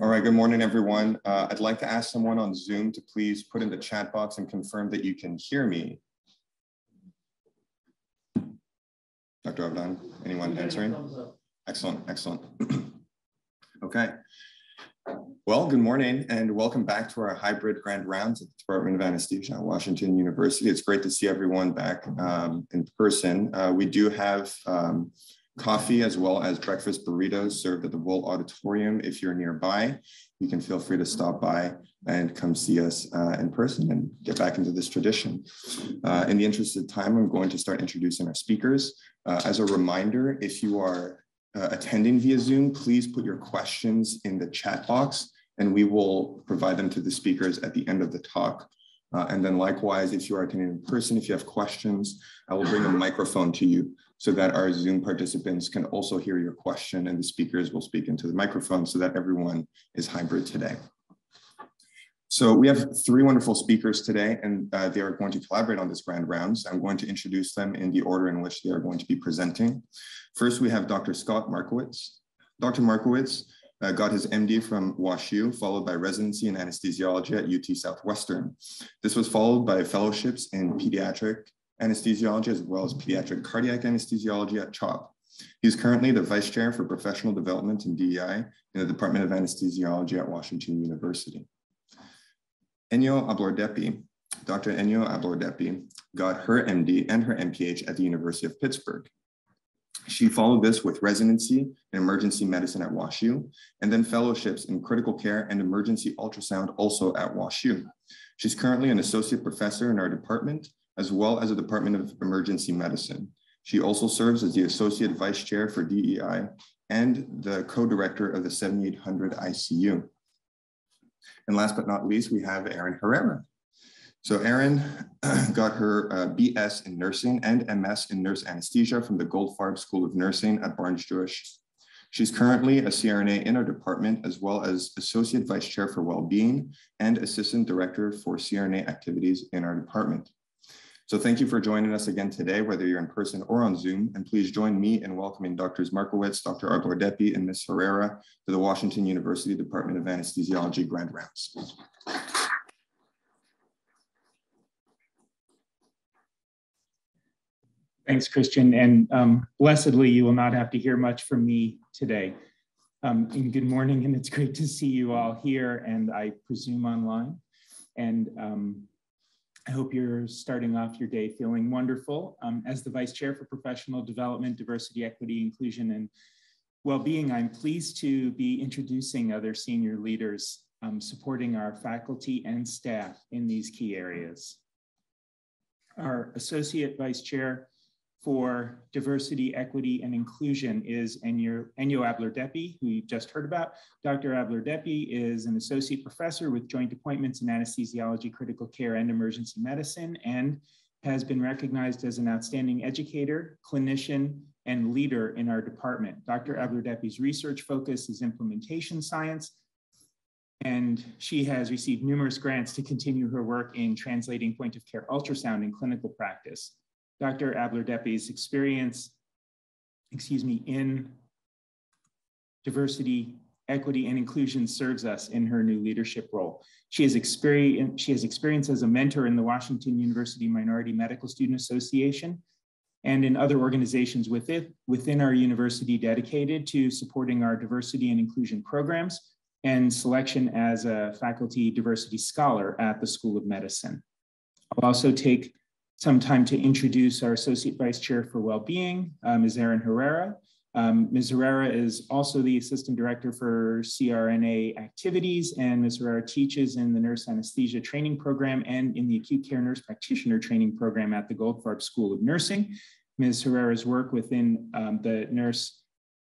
All right, good morning, everyone. Uh, I'd like to ask someone on Zoom to please put in the chat box and confirm that you can hear me. Dr. Abdan, anyone answering? Excellent, excellent. okay. Well, good morning and welcome back to our hybrid grand rounds at the Department of Anesthesia at Washington University. It's great to see everyone back um, in person. Uh, we do have um, coffee as well as breakfast burritos served at the Wohl Auditorium. If you're nearby, you can feel free to stop by and come see us uh, in person and get back into this tradition. Uh, in the interest of time, I'm going to start introducing our speakers. Uh, as a reminder, if you are uh, attending via Zoom, please put your questions in the chat box and we will provide them to the speakers at the end of the talk. Uh, and then likewise, if you are attending in person, if you have questions, I will bring a microphone to you so that our Zoom participants can also hear your question and the speakers will speak into the microphone so that everyone is hybrid today. So we have three wonderful speakers today and uh, they are going to collaborate on this grand rounds. I'm going to introduce them in the order in which they are going to be presenting. First, we have Dr. Scott Markowitz. Dr. Markowitz uh, got his MD from WashU, followed by residency in anesthesiology at UT Southwestern. This was followed by fellowships in pediatric anesthesiology as well as pediatric cardiac anesthesiology at CHOP. He's currently the Vice Chair for Professional Development and DEI in the Department of Anesthesiology at Washington University. Enyo Ablordeppey, Dr. Enyo Ablordeppey got her MD and her MPH at the University of Pittsburgh. She followed this with residency in emergency medicine at WashU, and then fellowships in critical care and emergency ultrasound also at WashU. She's currently an associate professor in our department, as well as a Department of Emergency Medicine. She also serves as the associate vice chair for DEI and the co-director of the 7800 ICU. And last but not least, we have Erin Herrera. So Erin got her uh, BS in nursing and MS in nurse anesthesia from the Goldfarb School of Nursing at Barnes-Jewish. She's currently a CRNA in our department, as well as Associate Vice Chair for Wellbeing and Assistant Director for CRNA activities in our department. So thank you for joining us again today, whether you're in person or on Zoom, and please join me in welcoming Drs. Markowitz, Dr. Ablordeppey, and Ms. Herrera to the Washington University Department of Anesthesiology Grand Rounds. Thanks, Christian, and um, blessedly, you will not have to hear much from me today. Um, and good morning, and it's great to see you all here, and I presume online. And um, I hope you're starting off your day feeling wonderful. Um, as the Vice Chair for Professional Development, Diversity, Equity, Inclusion, and Well-being, I'm pleased to be introducing other senior leaders um, supporting our faculty and staff in these key areas. Our Associate Vice Chair for diversity, equity, and inclusion is Enyo, Ablordeppey, who you've just heard about. Dr. Ablordeppey is an associate professor with joint appointments in anesthesiology, critical care, and emergency medicine, and has been recognized as an outstanding educator, clinician, and leader in our department. Dr. Ablordeppey's research focus is implementation science, and she has received numerous grants to continue her work in translating point of care ultrasound in clinical practice. Dr. Ablordeppey's experience, excuse me, in diversity, equity, and inclusion serves us in her new leadership role. She has experience, she has experience as a mentor in the Washington University Minority Medical Student Association and in other organizations with it, within our university dedicated to supporting our diversity and inclusion programs and selection as a faculty diversity scholar at the School of Medicine. I'll also take some time to introduce our Associate Vice Chair for Wellbeing, uh, Ms. Erin Herrera. Um, Ms. Herrera is also the Assistant Director for CRNA activities, and Ms. Herrera teaches in the Nurse Anesthesia Training Program and in the Acute Care Nurse Practitioner Training Program at the Goldfarb School of Nursing. Ms. Herrera's work within um, the Nurse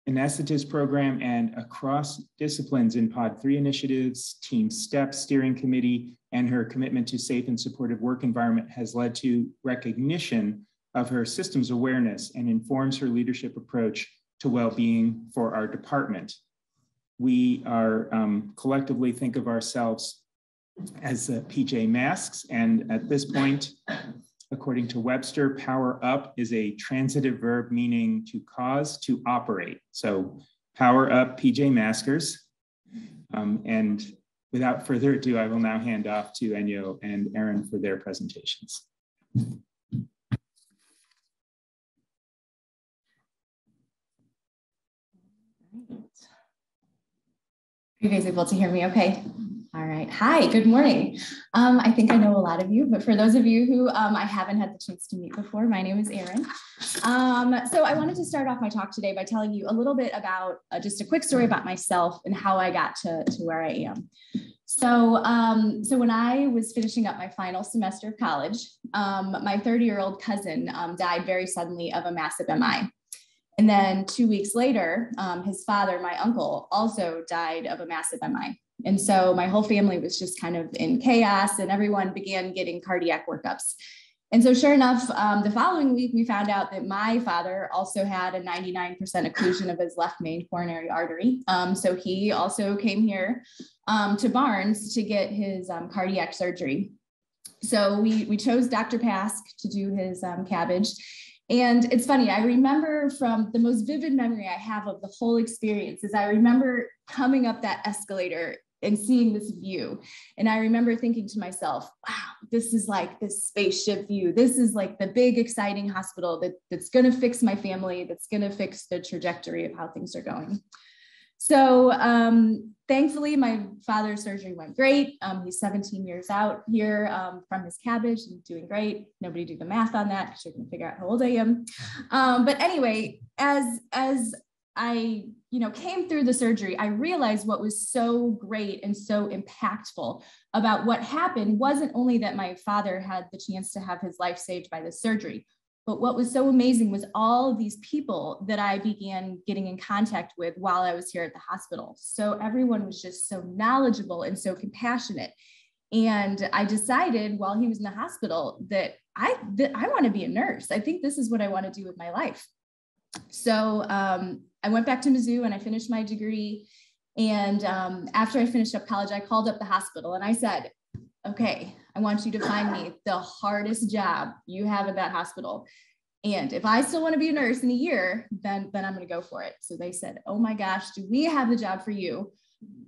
anesthetist program and across disciplines in Pod 3 initiatives, TeamSTEPPS Steering Committee, and her commitment to safe and supportive work environment has led to recognition of her systems awareness and informs her leadership approach to well-being for our department. We are um, collectively think of ourselves as uh, PJ masks, and at this point, According to Webster, power up is a transitive verb meaning to cause, to operate. So power up PJ Maskers. Um, and without further ado, I will now hand off to Enyo and Erin for their presentations. Are you guys able to hear me okay? Right. Hi, good morning. Um, I think I know a lot of you, but for those of you who um, I haven't had the chance to meet before, my name is Erin. Um, so I wanted to start off my talk today by telling you a little bit about uh, just a quick story about myself and how I got to, to where I am. So, um, so when I was finishing up my final semester of college, um, my 30 year old cousin um, died very suddenly of a massive MI. And then two weeks later, his father, my uncle, also died of a massive MI. And so my whole family was just kind of in chaos, and everyone began getting cardiac workups. And so, sure enough, um, the following week, we found out that my father also had a 99% occlusion of his left main coronary artery. Um, so, he also came here um, to Barnes to get his um, cardiac surgery. So, we, we chose Dr. Pasque to do his um, CABG. And it's funny, I remember from the most vivid memory I have of the whole experience is I remember coming up that escalator and seeing this view. And I remember thinking to myself, wow, this is like this spaceship view. This is like the big, exciting hospital that, that's going to fix my family, that's going to fix the trajectory of how things are going. So um, thankfully, my father's surgery went great. Um, he's 17 years out here um, from his CABG and doing great. Nobody do the math on that because you're going to figure out how old I am. Um, but anyway, as as I you know came through the surgery, I realized what was so great and so impactful about what happened wasn't only that my father had the chance to have his life saved by the surgery, but what was so amazing was all these people that I began getting in contact with while I was here at the hospital. So everyone was just so knowledgeable and so compassionate. And I decided while he was in the hospital that I that I want to be a nurse. I think this is what I want to do with my life. So um, I went back to Mizzou and I finished my degree. And um, after I finished up college, I called up the hospital and I said, okay, I want you to find me the hardest job you have at that hospital. And if I still want to be a nurse in a year, then, then I'm going to go for it. So they said, Oh my gosh, do we have the job for you?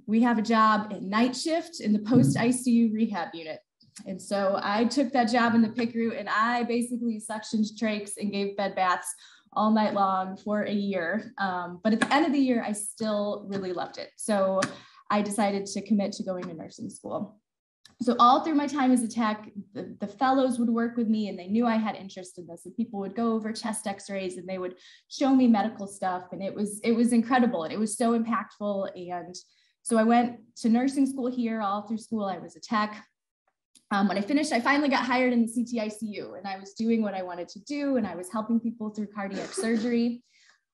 We have a job in night shift in the post ICU rehab unit. And so I took that job in the PICU and I basically suctioned trachs and gave bed baths all night long for a year. Um, but at the end of the year, I still really loved it. So I decided to commit to going to nursing school so all through my time as a tech, the, the, fellows would work with me and they knew I had interest in this. And people would go over chest x-rays and they would show me medical stuff. And it was, it was incredible and it was so impactful. And so I went to nursing school here all through school. I was a tech. Um, when I finished, I finally got hired in the CTICU and I was doing what I wanted to do and I was helping people through cardiac surgery.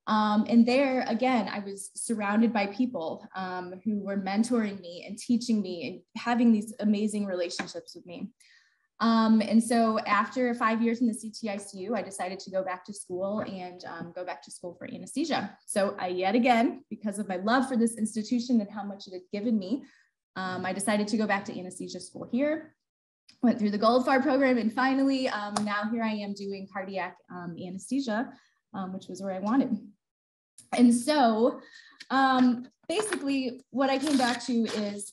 Um, and there, again, I was surrounded by people um, who were mentoring me and teaching me and having these amazing relationships with me. Um, and so after five years in the CTICU, I decided to go back to school and um, go back to school for anesthesia. So I yet again, because of my love for this institution and how much it had given me, um, I decided to go back to anesthesia school here went through the Goldfarb program and finally um, now here I am doing cardiac um, anesthesia, um, which was where I wanted. And so um, basically, what I came back to is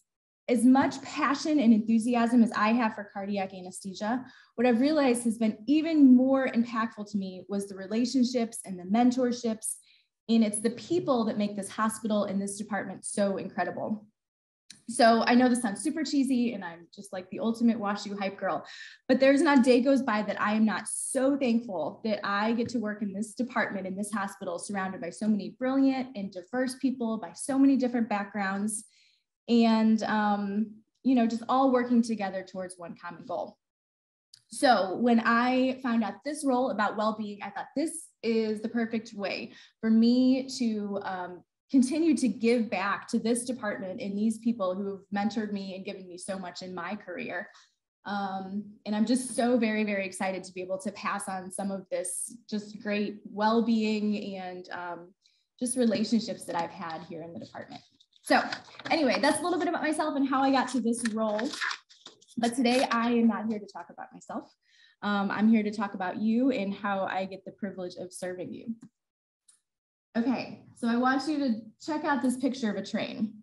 as much passion and enthusiasm as I have for cardiac anesthesia, what I've realized has been even more impactful to me was the relationships and the mentorships. And it's the people that make this hospital and this department so incredible. So I know this sounds super cheesy and I'm just like the ultimate WashU hype girl, but there's not a day goes by that I am not so thankful that I get to work in this department, in this hospital, surrounded by so many brilliant and diverse people, by so many different backgrounds, and, um, you know, just all working together towards one common goal. So when I found out this role about well-being, I thought this is the perfect way for me to um, continue to give back to this department and these people who have mentored me and given me so much in my career. Um, and I'm just so very, very excited to be able to pass on some of this just great well-being and um, just relationships that I've had here in the department. So anyway, that's a little bit about myself and how I got to this role. But today I am not here to talk about myself. Um, I'm here to talk about you and how I get the privilege of serving you. Okay, so I want you to check out this picture of a train.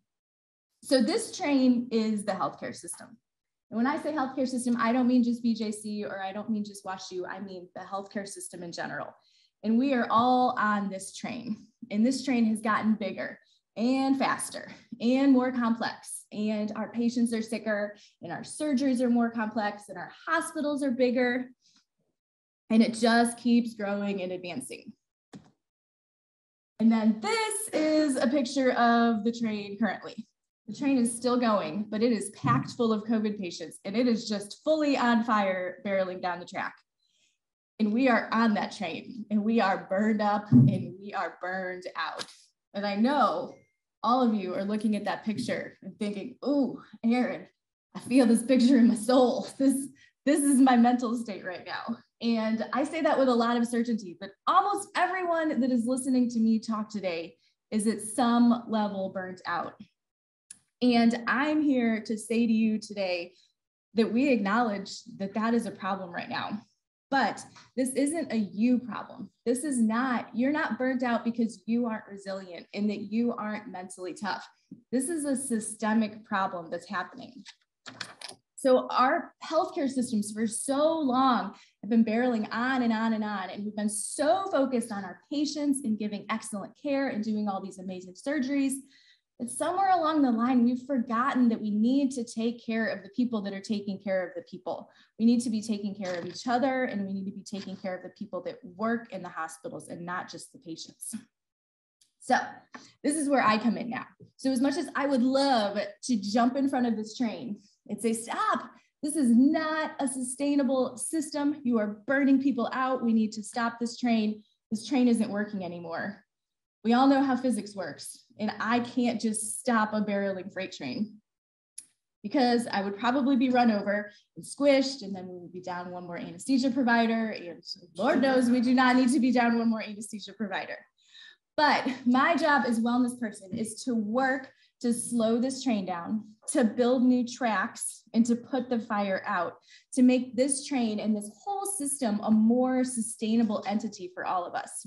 So this train is the healthcare system. And when I say healthcare system, I don't mean just BJC or I don't mean just WashU, I mean the healthcare system in general. And we are all on this train. And this train has gotten bigger and faster and more complex. And our patients are sicker, and our surgeries are more complex, and our hospitals are bigger. And it just keeps growing and advancing. And then this is a picture of the train currently. The train is still going, but it is hmm. packed full of COVID patients and it is just fully on fire barreling down the track. And we are on that train and we are burned up and we are burned out. And I know all of you are looking at that picture and thinking, oh, Erin, I feel this picture in my soul. This, this is my mental state right now. And I say that with a lot of certainty, but almost everyone that is listening to me talk today is at some level burnt out. And I'm here to say to you today that we acknowledge that that is a problem right now. But this isn't a you problem. This is not, you're not burnt out because you aren't resilient and that you aren't mentally tough. This is a systemic problem that's happening. So our healthcare systems for so long have been barreling on and on and on. And we've been so focused on our patients and giving excellent care and doing all these amazing surgeries but somewhere along the line, we've forgotten that we need to take care of the people that are taking care of the people. We need to be taking care of each other and we need to be taking care of the people that work in the hospitals and not just the patients. So this is where I come in now. So as much as I would love to jump in front of this train and say, stop, this is not a sustainable system. You are burning people out. We need to stop this train. This train isn't working anymore. We all know how physics works, and I can't just stop a barreling freight train because I would probably be run over and squished, and then we would be down one more anesthesia provider. And Lord knows we do not need to be down one more anesthesia provider. But my job as wellness person is to work to slow this train down, to build new tracks, and to put the fire out, to make this train and this whole system a more sustainable entity for all of us.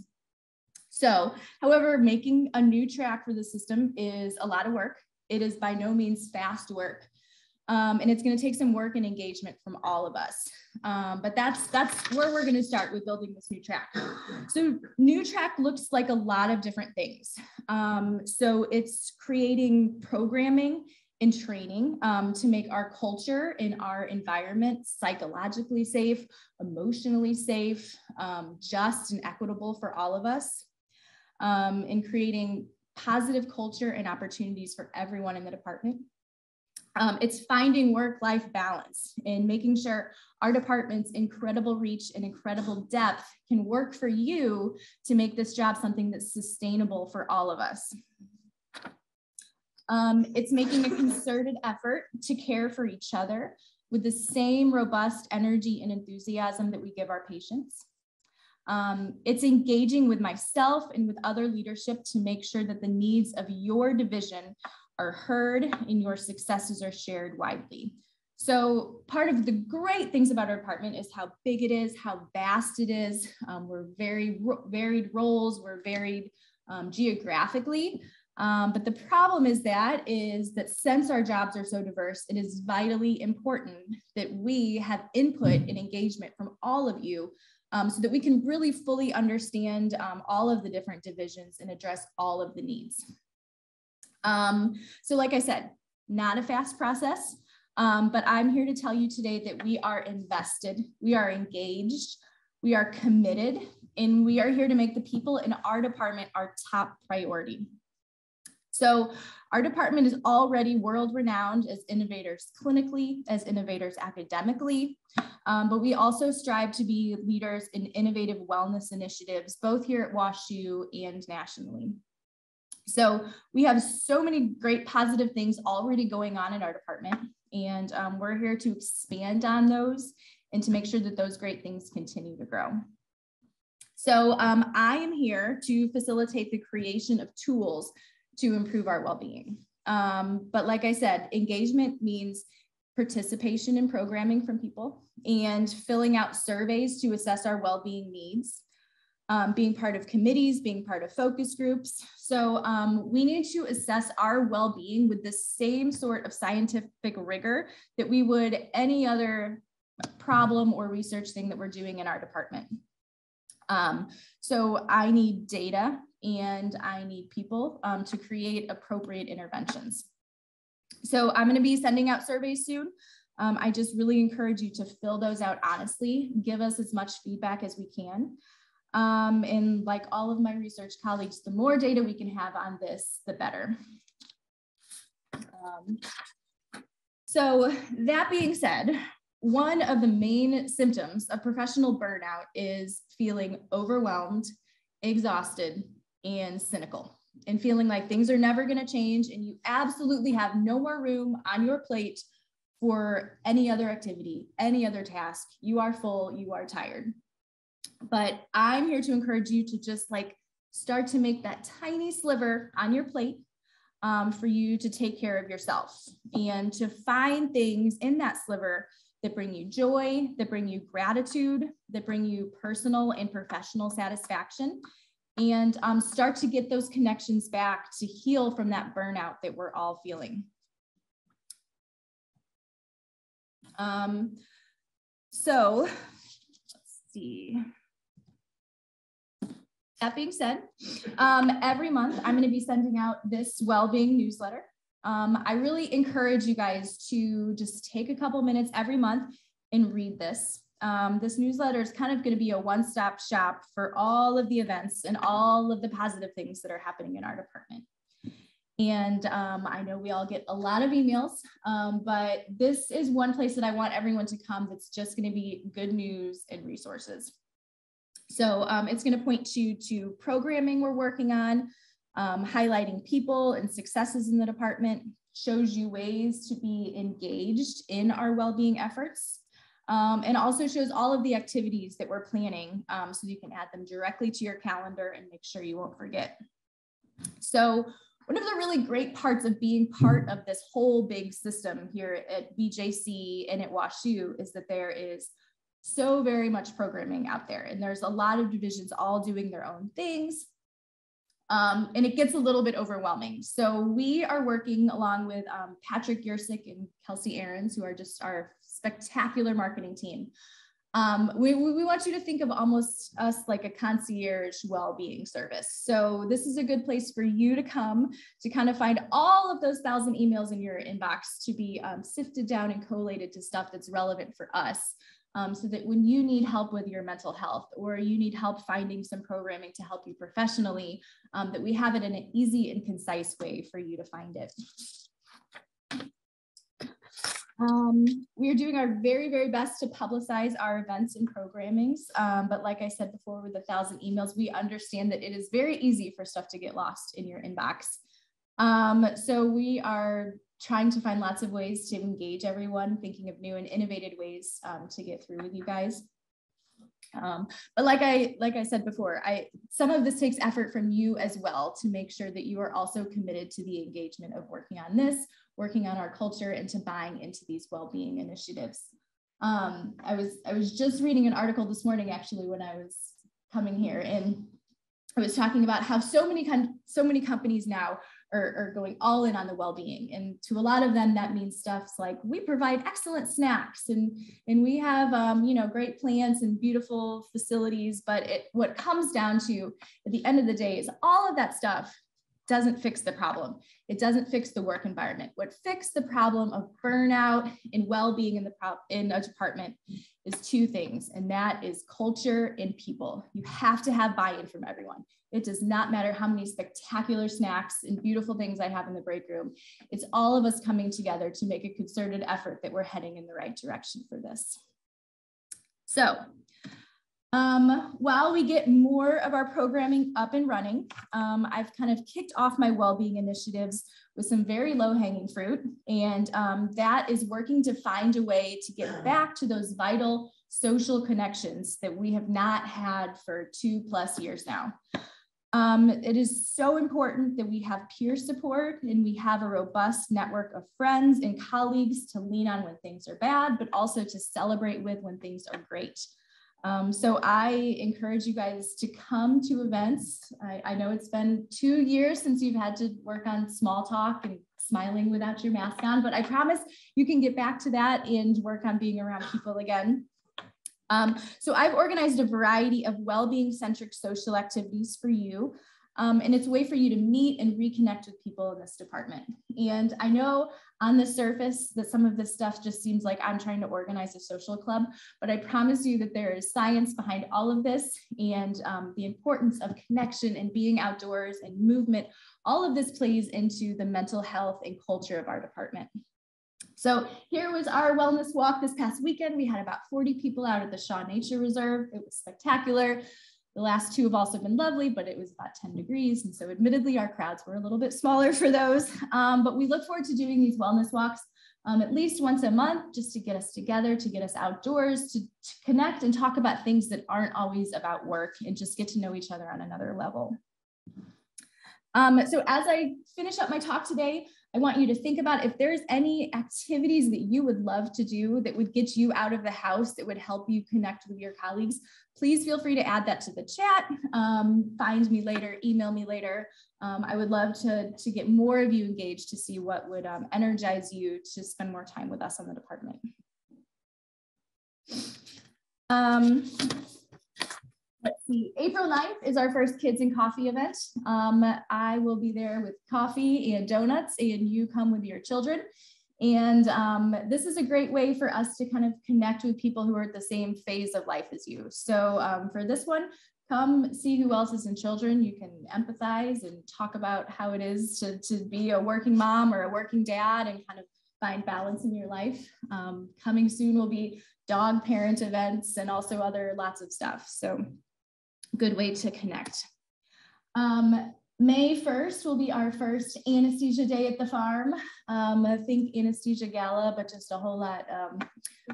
So, however, making a new track for the system is a lot of work. It is by no means fast work. Um, and it's going to take some work and engagement from all of us. Um, but that's that's where we're going to start with building this new track. So new track looks like a lot of different things. Um, so it's creating programming and training um, to make our culture and our environment psychologically safe, emotionally safe, um, just and equitable for all of us um, in creating positive culture and opportunities for everyone in the department. Um, it's finding work-life balance and making sure our department's incredible reach and incredible depth can work for you to make this job something that's sustainable for all of us. Um, it's making a concerted effort to care for each other with the same robust energy and enthusiasm that we give our patients. Um, it's engaging with myself and with other leadership to make sure that the needs of your division are heard and your successes are shared widely. So part of the great things about our department is how big it is, how vast it is. Um, we're very varied roles, we're varied um, geographically. Um, but the problem is that is that since our jobs are so diverse, it is vitally important that we have input and engagement from all of you um, so that we can really fully understand um, all of the different divisions and address all of the needs. Um, so like I said, not a fast process, um, but I'm here to tell you today that we are invested, we are engaged, we are committed, and we are here to make the people in our department our top priority. So our department is already world renowned as innovators clinically, as innovators academically, um, but we also strive to be leaders in innovative wellness initiatives, both here at WashU and nationally. So we have so many great positive things already going on in our department, and um, we're here to expand on those and to make sure that those great things continue to grow. So um, I am here to facilitate the creation of tools to improve our well-being. Um, but like I said, engagement means participation in programming from people and filling out surveys to assess our well-being needs. Um, being part of committees, being part of focus groups. So um, we need to assess our well-being with the same sort of scientific rigor that we would any other problem or research thing that we're doing in our department. Um, so I need data and I need people um, to create appropriate interventions. So I'm gonna be sending out surveys soon. Um, I just really encourage you to fill those out honestly, give us as much feedback as we can. Um, and like all of my research colleagues, the more data we can have on this, the better. Um, so that being said, one of the main symptoms of professional burnout is feeling overwhelmed, exhausted, and cynical, and feeling like things are never going to change and you absolutely have no more room on your plate for any other activity, any other task. You are full, you are tired. But I'm here to encourage you to just like start to make that tiny sliver on your plate um, for you to take care of yourself and to find things in that sliver that bring you joy, that bring you gratitude, that bring you personal and professional satisfaction, and um, start to get those connections back to heal from that burnout that we're all feeling. Um, so see. That being said, um, every month I'm going to be sending out this well-being newsletter. Um, I really encourage you guys to just take a couple minutes every month and read this. Um, this newsletter is kind of going to be a one-stop shop for all of the events and all of the positive things that are happening in our department. And um, I know we all get a lot of emails, um, but this is one place that I want everyone to come that's just going to be good news and resources. So um, it's going to point you to programming we're working on, um, highlighting people and successes in the department, shows you ways to be engaged in our well-being efforts, um, and also shows all of the activities that we're planning um, so you can add them directly to your calendar and make sure you won't forget. So one of the really great parts of being part of this whole big system here at BJC and at WashU is that there is so very much programming out there and there's a lot of divisions all doing their own things um, and it gets a little bit overwhelming. So we are working along with um, Patrick Yersick and Kelsey Ahrens, who are just our spectacular marketing team. Um, we, we want you to think of almost us like a concierge well-being service. So this is a good place for you to come to kind of find all of those thousand emails in your inbox to be um, sifted down and collated to stuff that's relevant for us um, so that when you need help with your mental health or you need help finding some programming to help you professionally, um, that we have it in an easy and concise way for you to find it. Um, we are doing our very, very best to publicize our events and programmings. Um, but like I said before, with a thousand emails, we understand that it is very easy for stuff to get lost in your inbox. Um, so we are trying to find lots of ways to engage everyone, thinking of new and innovative ways um, to get through with you guys. Um, but like I like I said before, I some of this takes effort from you as well to make sure that you are also committed to the engagement of working on this, working on our culture, into buying into these well-being initiatives. Um, I was I was just reading an article this morning actually when I was coming here, and I was talking about how so many so many companies now are, are going all in on the well-being and to a lot of them that means stuffs like we provide excellent snacks and and we have um, you know great plants and beautiful facilities but it what comes down to at the end of the day is all of that stuff doesn't fix the problem. It doesn't fix the work environment. What fixed the problem of burnout and well-being in the pro- in a department is two things, and that is culture and people. You have to have buy-in from everyone. It does not matter how many spectacular snacks and beautiful things I have in the break room. It's all of us coming together to make a concerted effort that we're heading in the right direction for this. So um, while we get more of our programming up and running, um, I've kind of kicked off my well-being initiatives with some very low-hanging fruit, and um, that is working to find a way to get back to those vital social connections that we have not had for two plus years now. Um, it is so important that we have peer support and we have a robust network of friends and colleagues to lean on when things are bad, but also to celebrate with when things are great. Um, so I encourage you guys to come to events. I, I, know it's been two years since you've had to work on small talk and smiling without your mask on, but I promise you can get back to that and work on being around people again. Um, so I've organized a variety of well-being centric social activities for you. Um, and it's a way for you to meet and reconnect with people in this department. And I know on the surface that some of this stuff just seems like I'm trying to organize a social club, but I promise you that there is science behind all of this and um, the importance of connection and being outdoors and movement. All of this plays into the mental health and culture of our department. So here was our wellness walk this past weekend. We had about 40 people out at the Shaw Nature Reserve. It was spectacular. The last two have also been lovely, but it was about 10 degrees. And so admittedly, our crowds were a little bit smaller for those. Um, but we look forward to doing these wellness walks um, at least once a month, just to get us together, to get us outdoors, to, to connect and talk about things that aren't always about work and just get to know each other on another level. Um, so as I finish up my talk today, I want you to think about if there's any activities that you would love to do that would get you out of the house, that would help you connect with your colleagues, please feel free to add that to the chat. Um, find me later, email me later. Um, I would love to, to get more of you engaged to see what would um, energize you to spend more time with us on the department. Let's see, April 9th is our first Kids and Coffee event. Um, I will be there with coffee and donuts and you come with your children. And um, this is a great way for us to kind of connect with people who are at the same phase of life as you. So um, for this one, come see who else is in children. You can empathize and talk about how it is to, to be a working mom or a working dad and kind of find balance in your life. Um, coming soon will be dog parent events and also other lots of stuff. So good way to connect. Um, May 1st will be our first anesthesia day at the farm. Um, I think anesthesia gala, but just a whole lot um,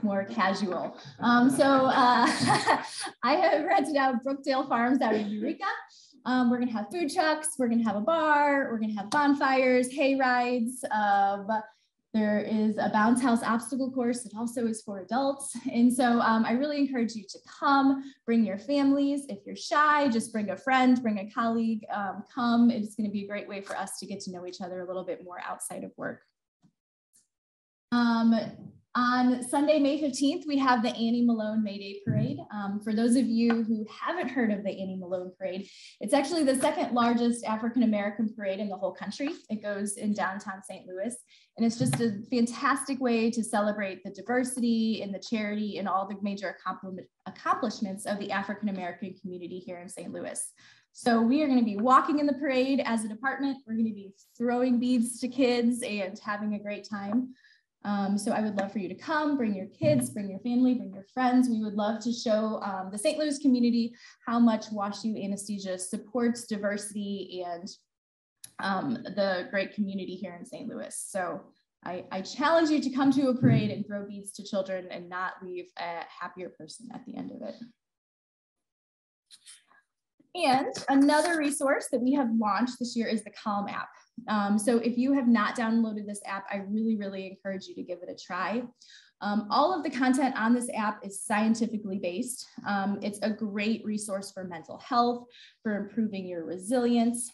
more casual. Um, so uh, I have rented out Brookdale Farms out in Eureka. Um, we're gonna have food trucks, we're gonna have a bar, we're gonna have bonfires, hay rides, uh, there is a bounce house obstacle course that also is for adults. And so um, I really encourage you to come, bring your families. If you're shy, just bring a friend, bring a colleague, um, come. It's gonna be a great way for us to get to know each other a little bit more outside of work. Um, on Sunday, May 15th, we have the Annie Malone May Day Parade. Um, for those of you who haven't heard of the Annie Malone Parade, it's actually the second largest African American parade in the whole country. It goes in downtown St. Louis, and it's just a fantastic way to celebrate the diversity and the charity and all the major accomplishments of the African American community here in St. Louis. So we are going to be walking in the parade as a department. We're going to be throwing beads to kids and having a great time. Um, so I would love for you to come, bring your kids, bring your family, bring your friends. We would love to show um, the St. Louis community how much WashU Anesthesia supports diversity and um, the great community here in St. Louis. So I, I, challenge you to come to a parade and throw beads to children and not leave a happier person at the end of it. And another resource that we have launched this year is the Calm app. Um, so if you have not downloaded this app, I really, really encourage you to give it a try. Um, all of the content on this app is scientifically based. Um, it's a great resource for mental health, for improving your resilience.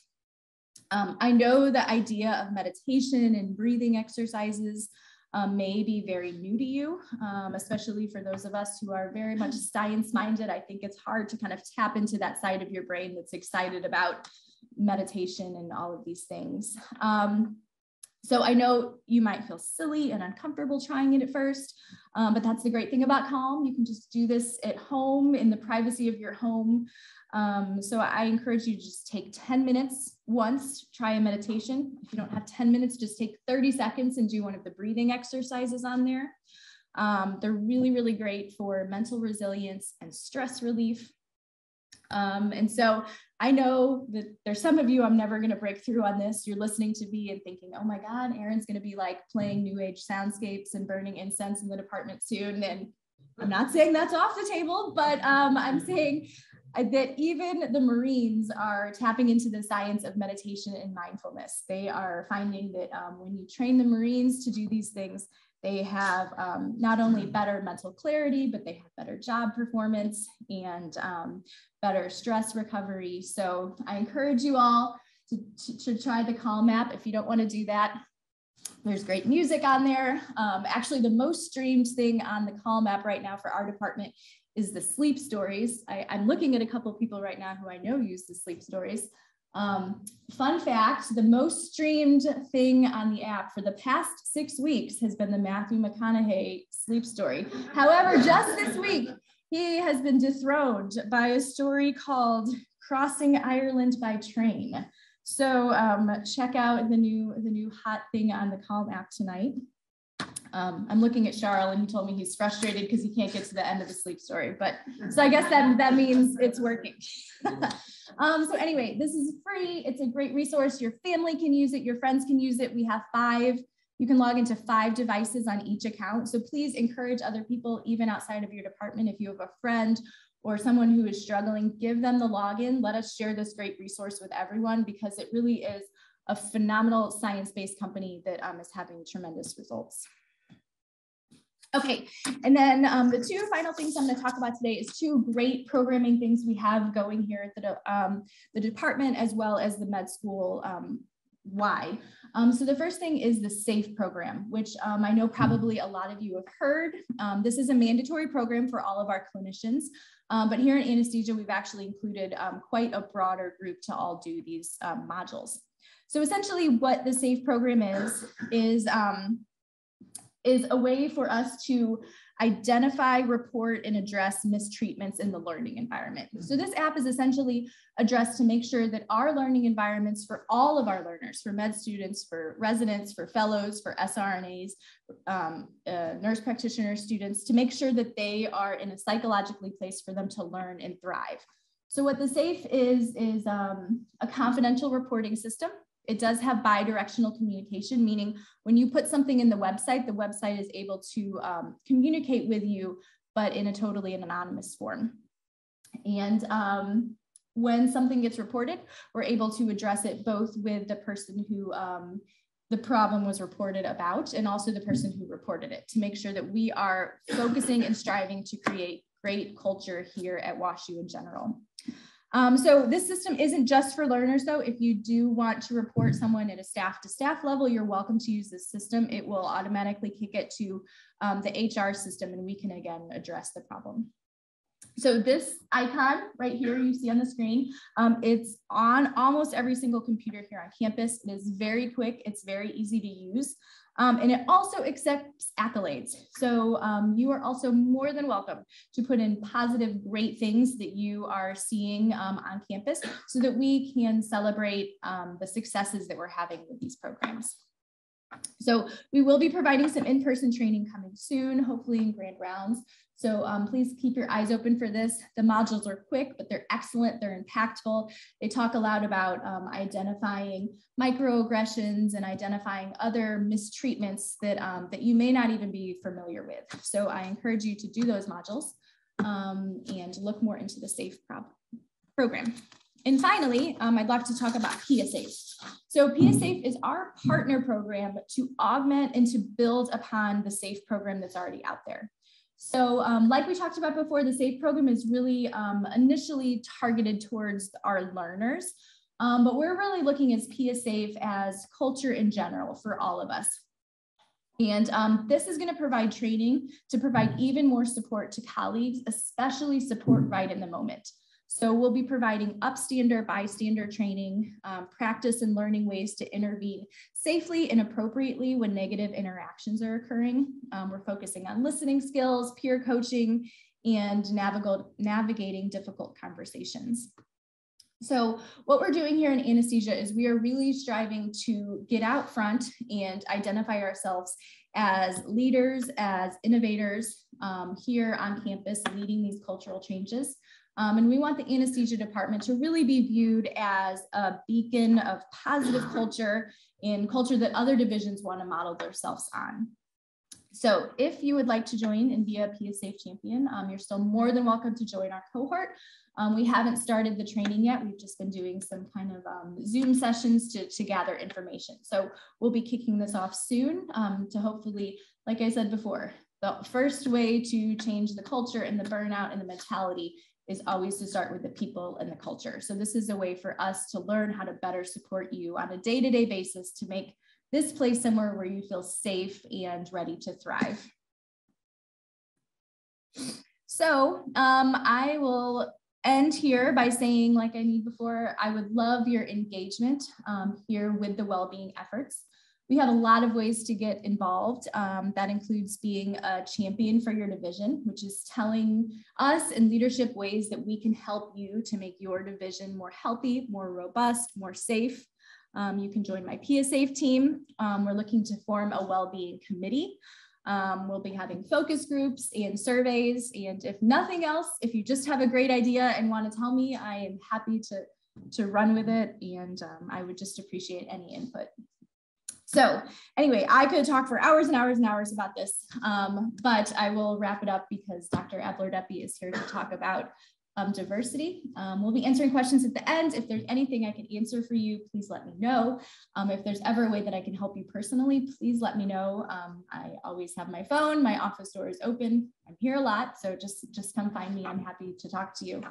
Um, I know the idea of meditation and breathing exercises um, may be very new to you, um, especially for those of us who are very much science minded. I think it's hard to kind of tap into that side of your brain that's excited about meditation and all of these things. Um, so I know you might feel silly and uncomfortable trying it at first, um, but that's the great thing about Calm. You can just do this at home in the privacy of your home. Um, so I encourage you to just take 10 minutes once, try a meditation. If you don't have 10 minutes, just take 30 seconds and do one of the breathing exercises on there. Um, they're really, really great for mental resilience and stress relief. Um, and so I know that there's some of you, I'm never going to break through on this. You're listening to me and thinking, oh my God, Erin's going to be like playing new age soundscapes and burning incense in the department soon. And I'm not saying that's off the table, but um, I'm saying that even the Marines are tapping into the science of meditation and mindfulness. They are finding that um, when you train the Marines to do these things, they have um, not only better mental clarity, but they have better job performance and um, better stress recovery. So I encourage you all to, to, to, try the Calm app. If you don't want to do that, there's great music on there. Um, actually, the most streamed thing on the Calm app right now for our department is the sleep stories. I, am looking at a couple people right now who I know use the sleep stories. Um, fun fact, the most streamed thing on the app for the past six weeks has been the Matthew McConaughey sleep story. However, just this week, he has been dethroned by a story called Crossing Ireland by Train. So um, check out the new, the new hot thing on the Calm app tonight. Um, I'm looking at Charles and he told me he's frustrated because he can't get to the end of the sleep story. But so I guess that, that means it's working. um, so anyway, this is free. It's a great resource. Your family can use it. Your friends can use it. We have five. You can log into five devices on each account. So please encourage other people, even outside of your department. If you have a friend or someone who is struggling, give them the login. Let us share this great resource with everyone because it really is a phenomenal science-based company that um, is having tremendous results. Okay, and then um, the two final things I'm going to talk about today is two great programming things we have going here at the, um, the department as well as the med school um, wide. Um, so the first thing is the SAFE program, which um, I know probably a lot of you have heard. Um, this is a mandatory program for all of our clinicians, but here in anesthesia, we've actually included quite a broader group to all do these modules. So essentially what the SAFE program is, is is a way for us to identify, report, and address mistreatments in the learning environment. So this app is essentially addressed to make sure that our learning environments for all of our learners, for med students, for residents, for fellows, for SRNAs, um, uh, nurse practitioner students, to make sure that they are in a psychologically place for them to learn and thrive. So what the SAFE is, is um, a confidential reporting system it does have bi-directional communication, meaning when you put something in the website, the website is able to um, communicate with you, but in a totally anonymous form. And um, when something gets reported, we're able to address it both with the person who um, the problem was reported about and also the person who reported it to make sure that we are focusing and striving to create great culture here at WashU in general. Um, so this system isn't just for learners though. If you do want to report someone at a staff to staff level, you're welcome to use this system. It will automatically kick it to um, the HR system and we can again address the problem. So this icon right here you see on the screen, um, it's on almost every single computer here on campus. It is very quick, it's very easy to use. Um, and it also accepts accolades. So um, you are also more than welcome to put in positive, great things that you are seeing um, on campus so that we can celebrate um, the successes that we're having with these programs. So we will be providing some in-person training coming soon, hopefully in grand rounds. So um, please keep your eyes open for this. The modules are quick, but they're excellent. They're impactful. They talk a lot about um, identifying microaggressions and identifying other mistreatments that, um, that you may not even be familiar with. So I encourage you to do those modules um, and look more into the SAFE program. And finally, um, I'd like to talk about PSAFE. So PSAFE is our partner program to augment and to build upon the SAFE program that's already out there. So um, like we talked about before, the SAFE program is really um, initially targeted towards our learners, um, but we're really looking at PSAFE as culture in general for all of us. And um, this is gonna provide training to provide even more support to colleagues, especially support right in the moment. So we'll be providing upstander, bystander training, um, practice and learning ways to intervene safely and appropriately when negative interactions are occurring. Um, we're focusing on listening skills, peer coaching, and navigating difficult conversations. So what we're doing here in anesthesia is we are really striving to get out front and identify ourselves as leaders, as innovators um, here on campus, leading these cultural changes. Um, and we want the anesthesia department to really be viewed as a beacon of positive culture and culture that other divisions want to model themselves on. So if you would like to join and be a PSAFE champion, um, you're still more than welcome to join our cohort. Um, we haven't started the training yet. We've just been doing some kind of um, Zoom sessions to, to gather information. So we'll be kicking this off soon um, to hopefully, like I said before, the first way to change the culture and the burnout and the mentality is always to start with the people and the culture. So this is a way for us to learn how to better support you on a day-to-day basis to make this place somewhere where you feel safe and ready to thrive. So um, I will end here by saying, like I need before, I would love your engagement um, here with the well-being efforts. We have a lot of ways to get involved. Um, that includes being a champion for your division, which is telling us in leadership ways that we can help you to make your division more healthy, more robust, more safe. Um, you can join my PSAFE team. Um, we're looking to form a well-being committee. Um, we'll be having focus groups and surveys. And if nothing else, if you just have a great idea and want to tell me, I am happy to, to run with it. And um, I would just appreciate any input. So anyway, I could talk for hours and hours and hours about this, um, but I will wrap it up because Dr. Ablordeppey is here to talk about um, diversity. Um, we'll be answering questions at the end. If there's anything I can answer for you, please let me know. Um, if there's ever a way that I can help you personally, please let me know. Um, I always have my phone, my office door is open. I'm here a lot, so just, just come find me. I'm happy to talk to you.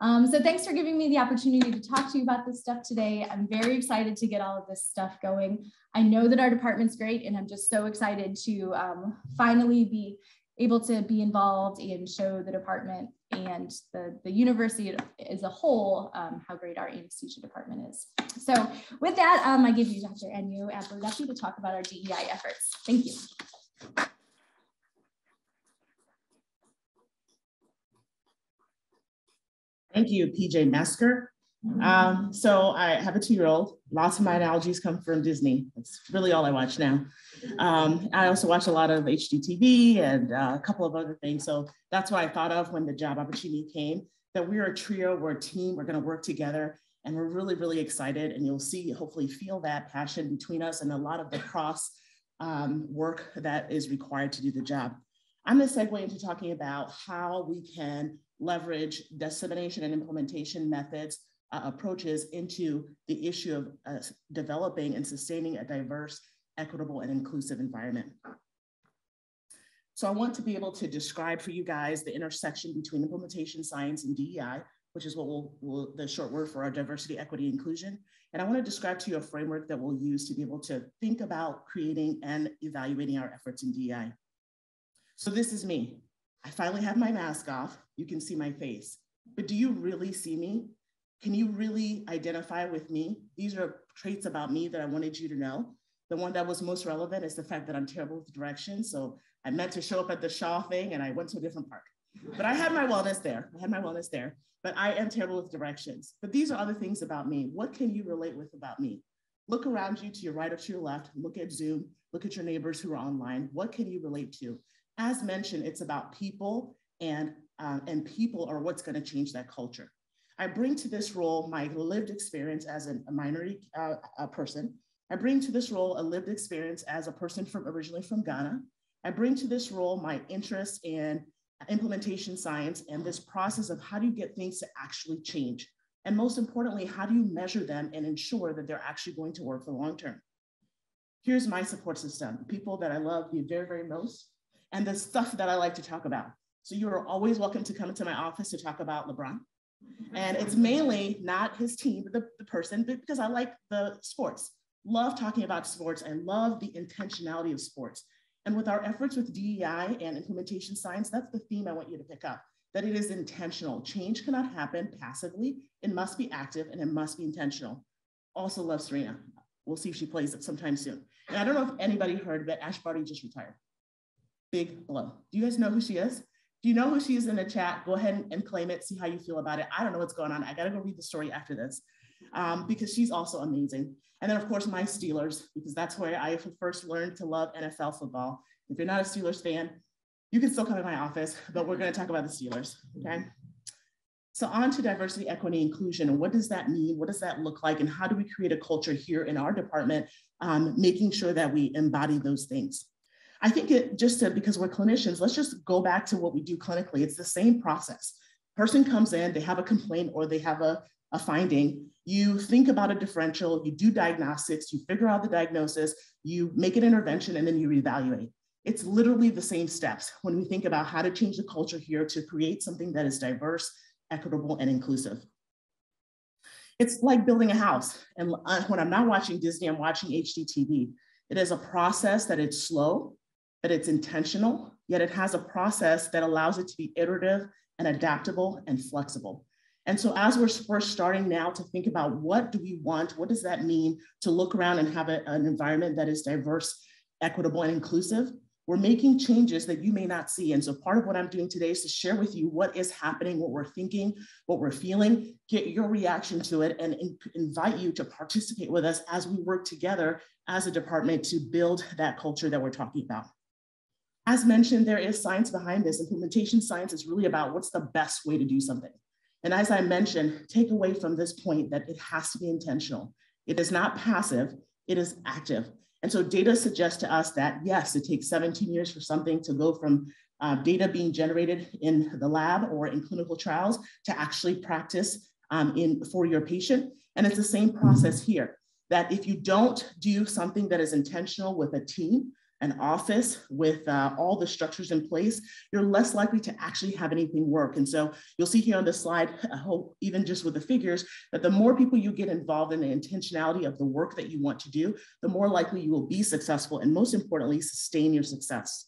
Um, so thanks for giving me the opportunity to talk to you about this stuff today. I'm very excited to get all of this stuff going. I know that our department's great and I'm just so excited to um, finally be able to be involved and show the department and the, the university as a whole um, how great our anesthesia department is. So with that, um, I give you Dr. Enyo Ablordeppey to talk about our DEI efforts. Thank you. Thank you, PJ Masker. Um, so I have a two-year-old. Lots of my analogies come from Disney. That's really all I watch now. Um, I also watch a lot of HGTV and uh, a couple of other things. So that's what I thought of when the job opportunity came, that we're a trio, we're a team, we're gonna work together and we're really, really excited. And you'll see, hopefully feel that passion between us and a lot of the cross um, work that is required to do the job. I'm gonna segue into talking about how we can leverage dissemination and implementation methods uh, approaches into the issue of uh, developing and sustaining a diverse, equitable, and inclusive environment. So I want to be able to describe for you guys the intersection between implementation science and DEI, which is what we'll, we'll, the short word for our diversity, equity, inclusion. And I want to describe to you a framework that we'll use to be able to think about creating and evaluating our efforts in DEI. So this is me. I finally have my mask off. You can see my face. But do you really see me? Can you really identify with me? These are traits about me that I wanted you to know. The one that was most relevant is the fact that I'm terrible with directions. So I meant to show up at the Shaw thing and I went to a different park. But I had my wellness there. I had my wellness there. But I am terrible with directions. But these are other things about me. What can you relate with about me? Look around you to your right or to your left. Look at Zoom. Look at your neighbors who are online. What can you relate to? As mentioned, it's about people and, uh, and people are what's going to change that culture. I bring to this role my lived experience as a minority uh, a person. I bring to this role a lived experience as a person from originally from Ghana. I bring to this role my interest in implementation science and this process of how do you get things to actually change? And most importantly, how do you measure them and ensure that they're actually going to work for the long term? Here's my support system, people that I love the very, very most, and the stuff that I like to talk about. So you are always welcome to come into my office to talk about LeBron. Mm-hmm. And it's mainly not his team, but the, the person, because I like the sports. Love talking about sports. I love the intentionality of sports. And with our efforts with DEI and implementation science, that's the theme I want you to pick up, that it is intentional. Change cannot happen passively. It must be active and it must be intentional. Also love Serena. We'll see if she plays it sometime soon. And I don't know if anybody heard, but Ash Barty just retired. Big blow. Do you guys know who she is? Do you know who she is in the chat? Go ahead and, claim it, see how you feel about it. I don't know what's going on. I got to go read the story after this um, because she's also amazing. And then, of course, my Steelers, because that's where I first learned to love NFL football. If you're not a Steelers fan, you can still come in my office, but we're going to talk about the Steelers. Okay. So, on to diversity, equity, inclusion. What does that mean? What does that look like? And how do we create a culture here in our department, um, making sure that we embody those things? I think it just to, because we're clinicians, let's just go back to what we do clinically. It's the same process. Person comes in, they have a complaint or they have a, a finding. You think about a differential, you do diagnostics, you figure out the diagnosis, you make an intervention, and then you reevaluate. It's literally the same steps when we think about how to change the culture here to create something that is diverse, equitable, and inclusive. It's like building a house. And uh, when I'm not watching Disney, I'm watching HGTV. It is a process that it's slow, that it's intentional, yet it has a process that allows it to be iterative and adaptable and flexible. And so as we're first starting now to think about what do we want, what does that mean to look around and have a, an environment that is diverse, equitable, and inclusive, we're making changes that you may not see. And so part of what I'm doing today is to share with you what is happening, what we're thinking, what we're feeling, get your reaction to it, and in invite you to participate with us as we work together as a department to build that culture that we're talking about. As mentioned, there is science behind this. Implementation science is really about what's the best way to do something. And as I mentioned, take away from this point that it has to be intentional. It is not passive, it is active. And so data suggests to us that yes, it takes 17 years for something to go from uh, data being generated in the lab or in clinical trials to actually practice um, in for your patient. And it's the same process here, that if you don't do something that is intentional with a team, an office with uh, all the structures in place, you're less likely to actually have anything work. And so you'll see here on this slide, I hope even just with the figures, that the more people you get involved in the intentionality of the work that you want to do, the more likely you will be successful and most importantly, sustain your success.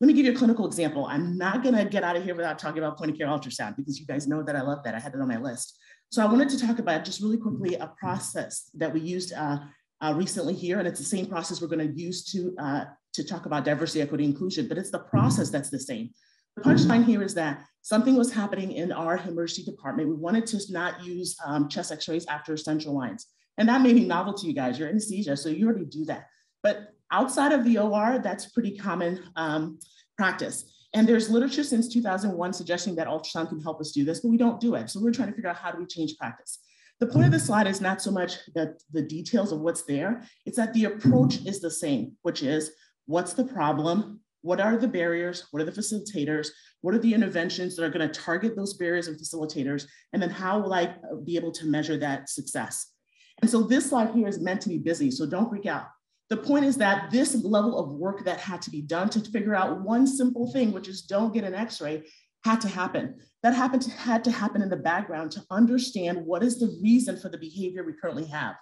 Let me give you a clinical example. I'm not gonna get out of here without talking about point of care ultrasound because you guys know that I love that. I had it on my list. So I wanted to talk about just really quickly a process that we used uh, uh, recently here, and it's the same process we're going to use to, uh, to talk about diversity, equity, inclusion, but it's the process that's the same. The punchline here is that something was happening in our emergency department. We wanted to not use um, chest x-rays after central lines. And that may be novel to you guys, you're anesthesia, so you already do that. But outside of the OR, that's pretty common um, practice. And there's literature since 2001 suggesting that ultrasound can help us do this, but we don't do it. So we're trying to figure out how do we change practice. The point of the slide is not so much that the details of what's there, it's that the approach is the same, which is what's the problem? What are the barriers? What are the facilitators? What are the interventions that are going to target those barriers and facilitators? And then how will I be able to measure that success? And so this slide here is meant to be busy, so don't freak out. The point is that this level of work that had to be done to figure out one simple thing, which is don't get an x-ray, had to happen. That happened to, had to happen in the background to understand what is the reason for the behavior we currently have.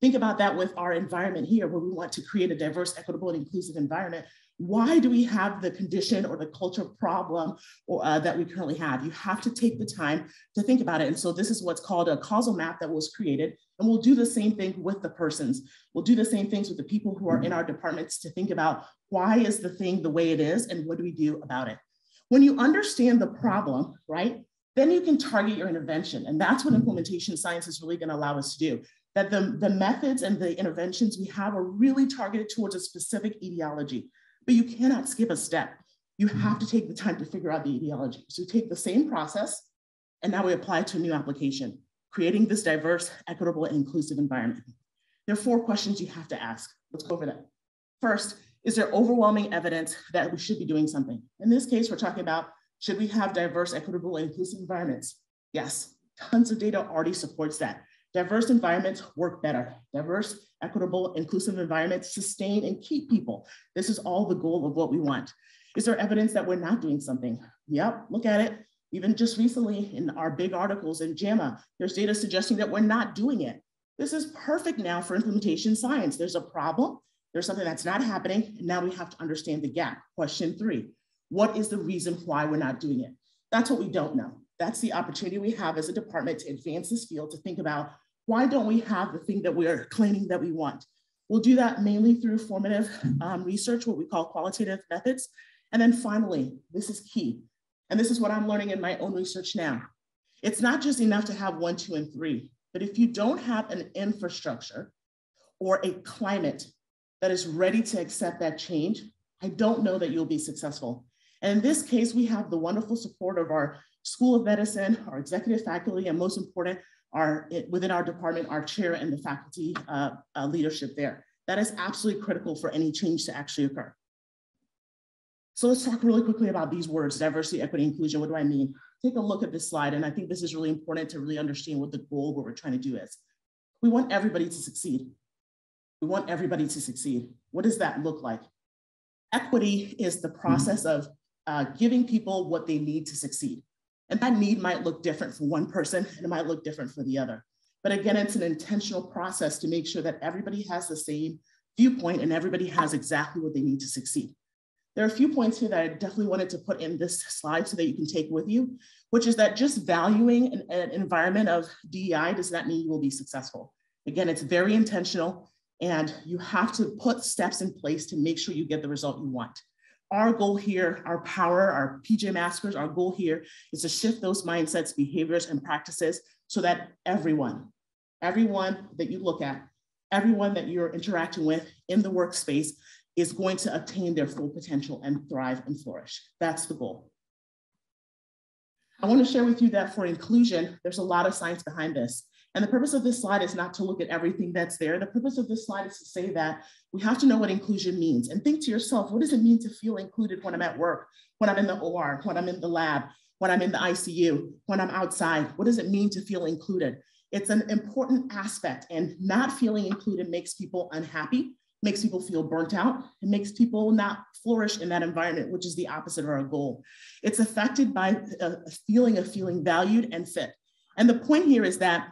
Think about that with our environment here, where we want to create a diverse, equitable, and inclusive environment. Why do we have the condition or the culture problem or, uh, that we currently have? You have to take the time to think about it. And so this is what's called a causal map that was created. And we'll do the same thing with the persons. We'll do the same things with the people who are in our departments to think about why is the thing the way it is and what do we do about it? When you understand the problem, right, then you can target your intervention. And that's what mm-hmm. implementation science is really going to allow us to do. That the, the methods and the interventions we have are really targeted towards a specific etiology, but you cannot skip a step. You mm-hmm. have to take the time to figure out the etiology. So take the same process, and now we apply it to a new application, creating this diverse, equitable, and inclusive environment. There are four questions you have to ask. Let's go over that. First, is there overwhelming evidence that we should be doing something? In this case, we're talking about should we have diverse, equitable, and inclusive environments? Yes, tons of data already supports that. Diverse environments work better. Diverse, equitable, inclusive environments sustain and keep people. This is all the goal of what we want. Is there evidence that we're not doing something? Yep, look at it. Even just recently in our big articles in JAMA, there's data suggesting that we're not doing it. This is perfect now for implementation science. There's a problem, there's something that's not happening, and now we have to understand the gap. Question three, what is the reason why we're not doing it? That's what we don't know. That's the opportunity we have as a department to advance this field to think about why don't we have the thing that we're claiming that we want? We'll do that mainly through formative um, research, what we call qualitative methods. And then finally, this is key. And this is what I'm learning in my own research now. It's not just enough to have one, two, and three, but if you don't have an infrastructure or a climate that is ready to accept that change, I don't know that you'll be successful. And in this case, we have the wonderful support of our School of Medicine, our executive faculty, and most important, our within our department, our chair and the faculty uh, uh, leadership there. That is absolutely critical for any change to actually occur. So let's talk really quickly about these words, diversity, equity, inclusion. What do I mean? Take a look at this slide. And I think this is really important to really understand what the goal, what we're trying to do is. We want everybody to succeed. We want everybody to succeed. What does that look like? Equity is the process of uh, giving people what they need to succeed. And that need might look different for one person and it might look different for the other. But again, it's an intentional process to make sure that everybody has the same viewpoint and everybody has exactly what they need to succeed. There are a few points here that I definitely wanted to put in this slide so that you can take with you, which is that just valuing an, an environment of DEI does not mean you will be successful. Again, it's very intentional and you have to put steps in place to make sure you get the result you want. Our goal here, our power, our PJ Maskers, our goal here is to shift those mindsets, behaviors, and practices so that everyone, everyone that you look at, everyone that you're interacting with in the workspace is going to attain their full potential and thrive and flourish. That's the goal. I want to share with you that for inclusion, there's a lot of science behind this. And the purpose of this slide is not to look at everything that's there. The purpose of this slide is to say that we have to know what inclusion means and think to yourself, what does it mean to feel included when I'm at work, when I'm in the OR, when I'm in the lab, when I'm in the ICU, when I'm outside? What does it mean to feel included? It's an important aspect and not feeling included makes people unhappy, makes people feel burnt out, it makes people not flourish in that environment, which is the opposite of our goal. It's affected by a feeling of feeling valued and fit. And the point here is that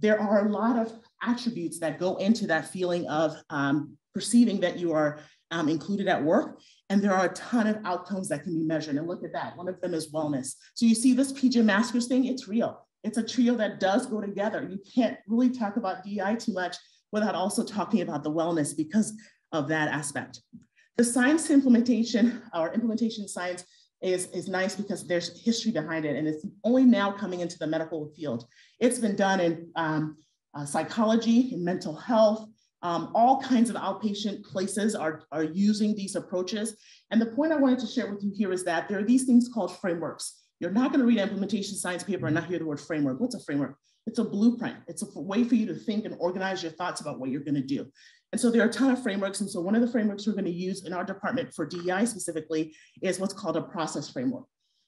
there are a lot of attributes that go into that feeling of um, perceiving that you are um, included at work. And there are a ton of outcomes that can be measured. And look at that. One of them is wellness. So you see this PJ Maskers thing, it's real. It's a trio that does go together. You can't really talk about DI too much without also talking about the wellness because of that aspect. The science implementation or implementation science is, is nice because there's history behind it and it's only now coming into the medical field. It's been done in um, uh, psychology, in mental health, um, all kinds of outpatient places are, are using these approaches. And the point I wanted to share with you here is that there are these things called frameworks. You're not going to read an implementation science paper and not hear the word framework. What's a framework? It's a blueprint. It's a way for you to think and organize your thoughts about what you're going to do. And so there are a ton of frameworks. And so one of the frameworks we're going to use in our department for DEI specifically is what's called a process framework.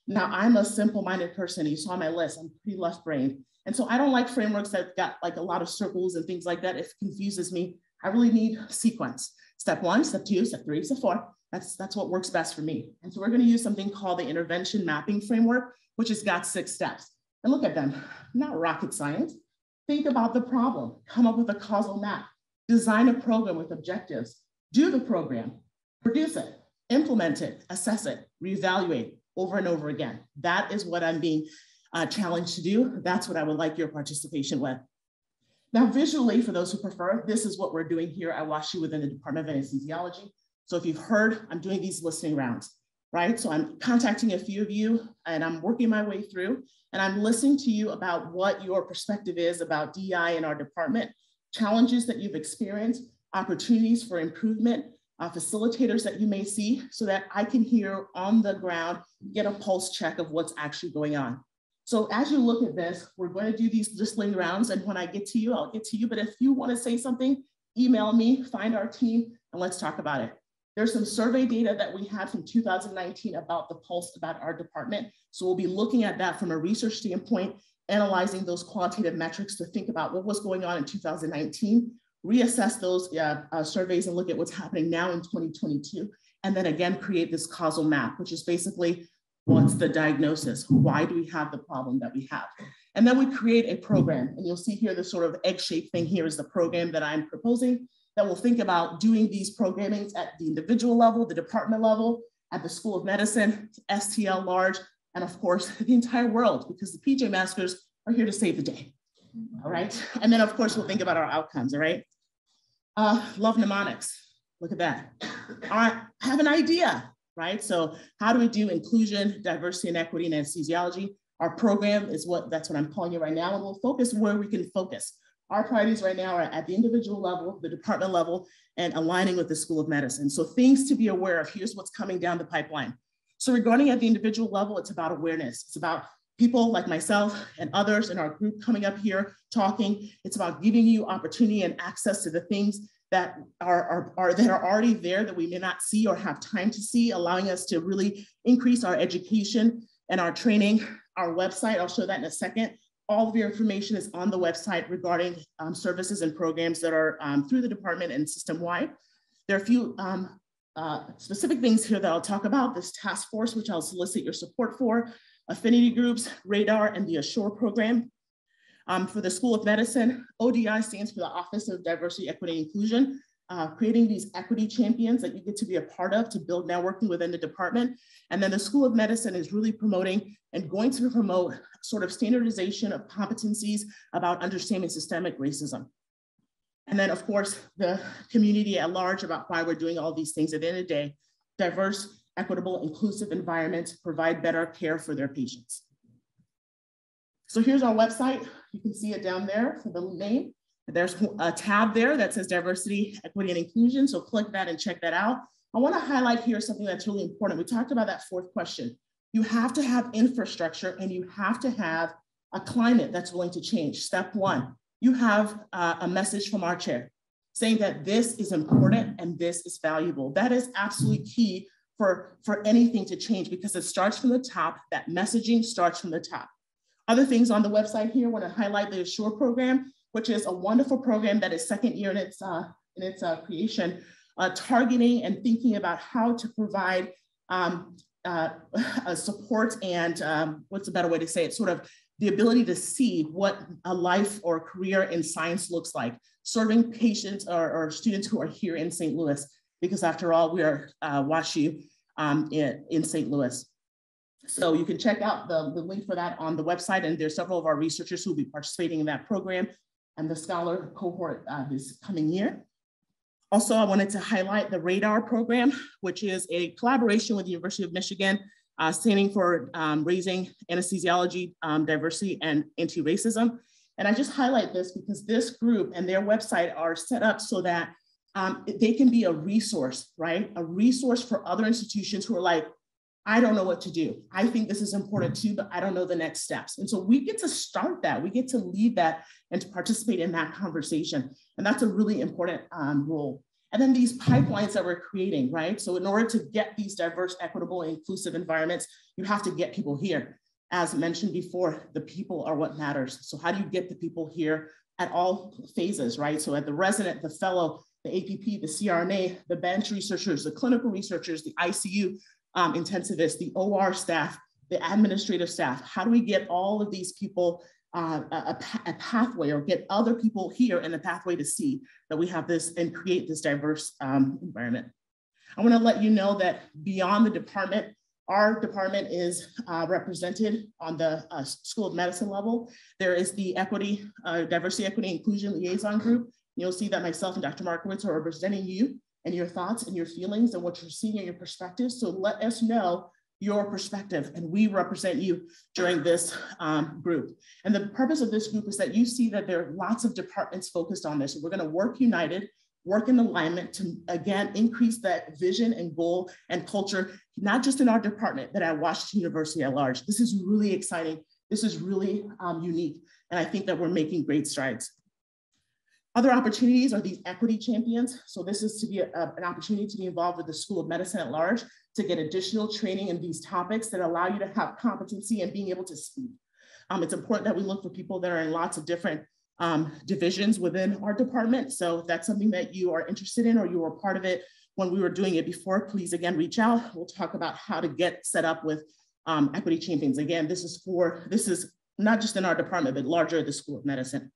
Now, I'm a simple minded person. You saw my list, I'm pretty left brained. And so I don't like frameworks that got like a lot of circles and things like that. It confuses me. I really need sequence. Step one, step two, step three, step four. That's, that's what works best for me. And so we're going to use something called the intervention mapping framework, which has got six steps. And look at them, not rocket science. Think about the problem, come up with a causal map, design a program with objectives, do the program, produce it, implement it, assess it, reevaluate over and over again. That is what I'm being uh, challenged to do. That's what I would like your participation with. Now, visually, for those who prefer, this is what we're doing here at WashU within the Department of Anesthesiology. So if you've heard, I'm doing these listening rounds, right? So I'm contacting a few of you and I'm working my way through and I'm listening to you about what your perspective is about DI in our department, challenges that you've experienced, opportunities for improvement, uh, facilitators that you may see so that I can hear on the ground, get a pulse check of what's actually going on. So as you look at this, we're going to do these listening rounds. And when I get to you, I'll get to you. But if you want to say something, email me, find our team, and let's talk about it. There's some survey data that we had from 2019 about the pulse about our department. So we'll be looking at that from a research standpoint, analyzing those quantitative metrics to think about what was going on in 2019, reassess those uh, uh, surveys and look at what's happening now in 2022, and then again create this causal map, which is basically what's the diagnosis? Why do we have the problem that we have? And then we create a program, and you'll see here the sort of egg-shaped thing here is the program that I'm proposing that will think about doing these programmings at the individual level, the department level, at the School of Medicine, STL large, and of course, the entire world, because the PJ Maskers are here to save the day. All right. And then, of course, we'll think about our outcomes. All right. Uh, love mnemonics. Look at that. All right. I have an idea, right? So, how do we do inclusion, diversity, and equity in anesthesiology? Our program is what that's what I'm calling it right now, and we'll focus where we can focus. Our priorities right now are at the individual level, the department level, and aligning with the School of Medicine. So things to be aware of, here's what's coming down the pipeline. So regarding at the individual level, it's about awareness. It's about people like myself and others in our group coming up here talking. It's about giving you opportunity and access to the things that are, are, are, that are already there that we may not see or have time to see, allowing us to really increase our education and our training. Our website, I'll show that in a second. All of your information is on the website regarding um, services and programs that are um, through the department and system-wide. There are a few um, uh, specific things here that I'll talk about. This task force, which I'll solicit your support for, affinity groups, radar, and the Assure program. Um, for the School of Medicine, ODI stands for the Office of Diversity, Equity, and Inclusion, uh, creating these equity champions that you get to be a part of to build networking within the department. And then the School of Medicine is really promoting and going to promote sort of standardization of competencies about understanding systemic racism. And then of course, the community at large about why we're doing all these things at the end of the day, diverse, equitable, inclusive environments provide better care for their patients. So here's our website. You can see it down there for the name. There's a tab there that says diversity, equity, and inclusion. So click that and check that out. I wanna highlight here something that's really important. We talked about that fourth question. You have to have infrastructure and you have to have a climate that's willing to change. Step one, you have uh, a message from our chair saying that this is important and this is valuable. That is absolutely key for, for anything to change because it starts from the top. That messaging starts from the top. Other things on the website here, I want to highlight the Assure program, which is a wonderful program that is second year in its, uh, in its uh, creation, uh, targeting and thinking about how to provide um, uh, support and um, what's a better way to say it, sort of the ability to see what a life or career in science looks like, serving patients or, or students who are here in St. Louis, because after all, we are uh, WashU um, in, in St. Louis. So you can check out the, the link for that on the website. And there's several of our researchers who will be participating in that program and the scholar cohort uh, this coming year. Also, I wanted to highlight the RADAR program, which is a collaboration with the University of Michigan, uh, standing for um, raising anesthesiology, um, diversity, and anti-racism. And I just highlight this because this group and their website are set up so that um, they can be a resource, right? A resource for other institutions who are like, I don't know what to do. I think this is important too, but I don't know the next steps. And so we get to start that. We get to lead that and to participate in that conversation. And that's a really important um, role. And then these pipelines that we're creating, right? So in order to get these diverse, equitable, inclusive environments, you have to get people here. As mentioned before, the people are what matters. So how do you get the people here at all phases, right? So at the resident, the fellow, the APP, the CRNA, the bench researchers, the clinical researchers, the ICU, um, intensivists, the OR staff, the administrative staff. How do we get all of these people uh, a, a, pathway or get other people here in a pathway to see that we have this and create this diverse um, environment. I wanna let you know that beyond the department, our department is uh, represented on the uh, School of Medicine level. There is the Equity, uh, Diversity, Equity, Inclusion Liaison Group. You'll see that myself and Dr. Markowitz are representing you and your thoughts and your feelings and what you're seeing and your perspectives. So let us know your perspective and we represent you during this um, group. And the purpose of this group is that you see that there are lots of departments focused on this. we're gonna work united, work in alignment to again, increase that vision and goal and culture, not just in our department, but at Washington University at large. This is really exciting. This is really um, unique. And I think that we're making great strides. Other opportunities are these equity champions. So this is to be a, an opportunity to be involved with the School of Medicine at large to get additional training in these topics that allow you to have competency and being able to speak. Um, it's important that we look for people that are in lots of different um, divisions within our department. So if that's something that you are interested in or you were part of it when we were doing it before, please again, reach out. We'll talk about how to get set up with um, equity champions. Again, this is for, this is not just in our department, but larger the School of Medicine.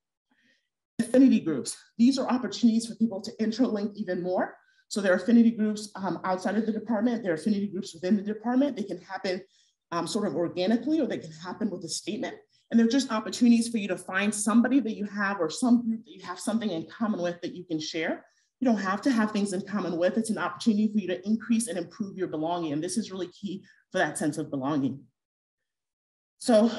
Affinity groups. These are opportunities for people to interlink even more. So there are affinity groups um, outside of the department. There are affinity groups within the department. They can happen um, sort of organically or they can happen with a statement. And they're just opportunities for you to find somebody that you have or some group that you have something in common with that you can share. You don't have to have things in common with. It's an opportunity for you to increase and improve your belonging. And this is really key for that sense of belonging. So